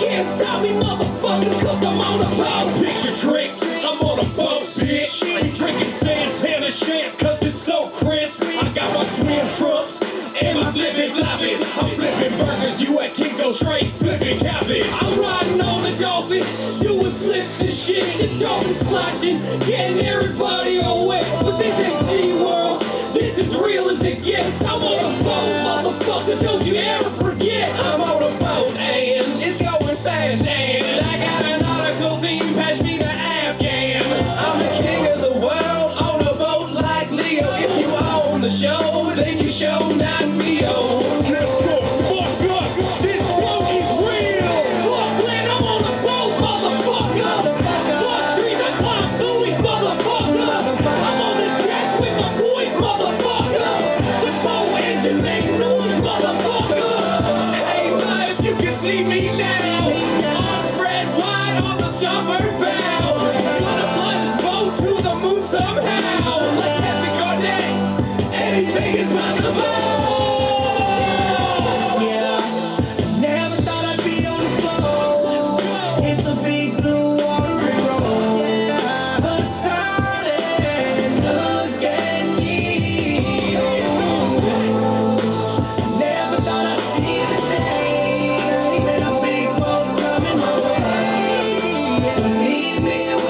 can't stop me, motherfucker, cause I'm on a power picture trick. I'm on a boat, bitch. I'm drinking Santana shit, cause it's so crisp. I got my swim trunks and my flipping floppies. I'm flipping burgers, you at Kinko straight, flipping cabbage. I'm riding on the dolphin, doing flips and shit. The dolphin splashing, getting everybody all wet. But this ain't Sea World, this is real as it gets. I'm on a boat, motherfucker, don't you ever forget. I'm show, then you show not me. Oh. This boat, fuck Believe me.